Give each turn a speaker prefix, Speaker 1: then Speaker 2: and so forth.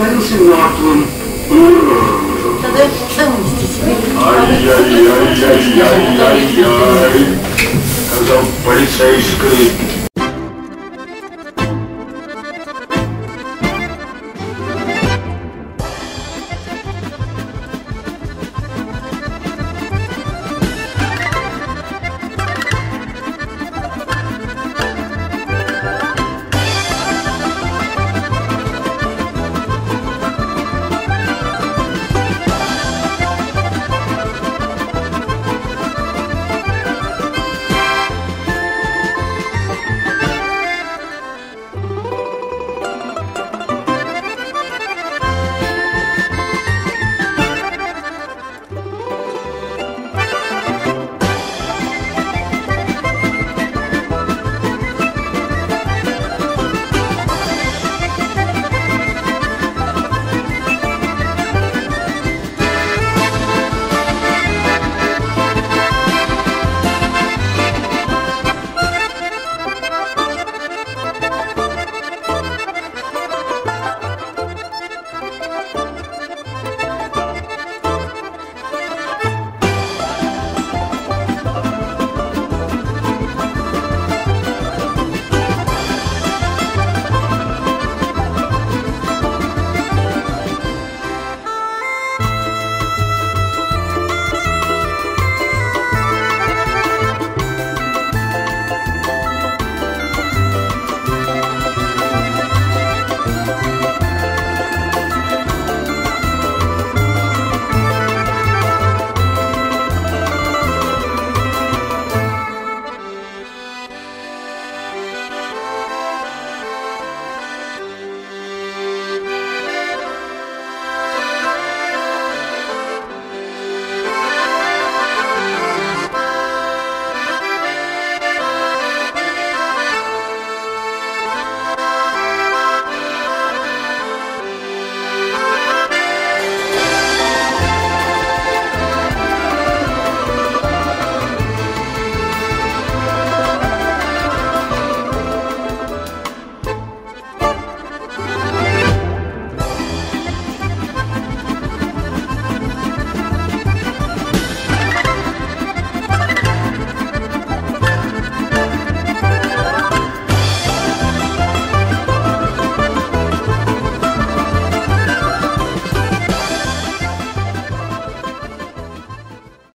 Speaker 1: Pensi un attimo. Ai, ai, ai, ai, ai, ai. Казав полицейской.